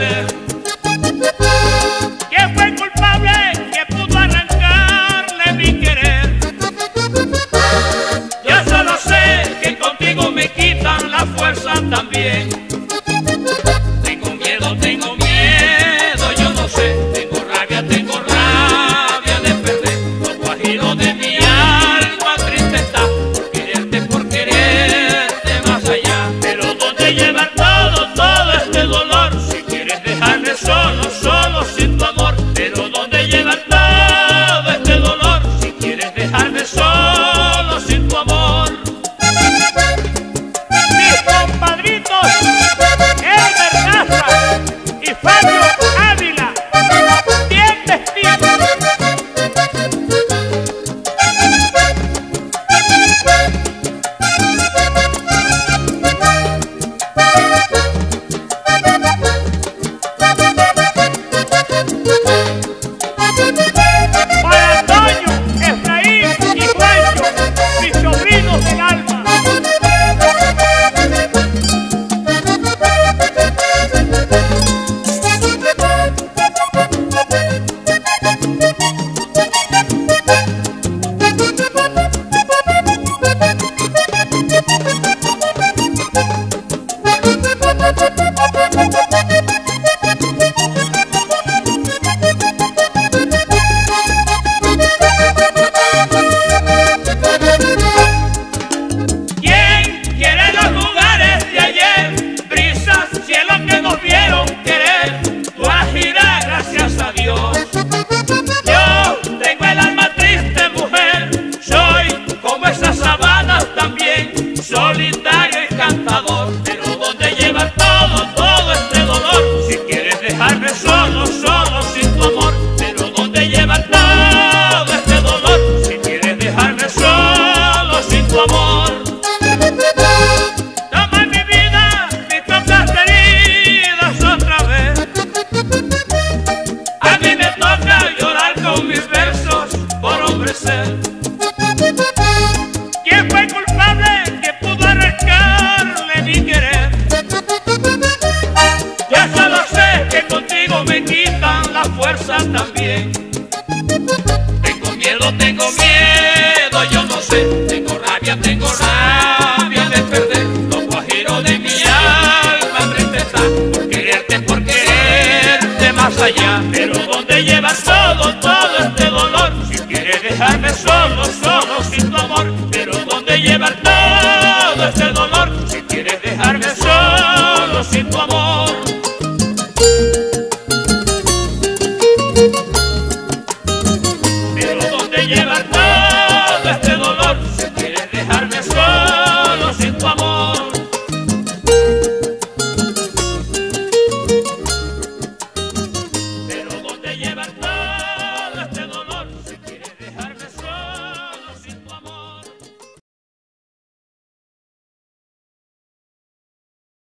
hacer. ¿Quién fue culpable que pudo arrancarle mi querer? Yo solo sé que contigo me quitan la fuerza también. tengo miedo, yo no sé. Tengo rabia, tengo rabia de perder. Los guajiros de mi alma frente están por quererte, por quererte más allá. Pero ¿dónde llevas todo, todo este dolor? Si quieres dejarme solo, solo, sin tu amor. Pero ¿dónde llevas todo este dolor? Si quieres dejarme solo, sin tu amor.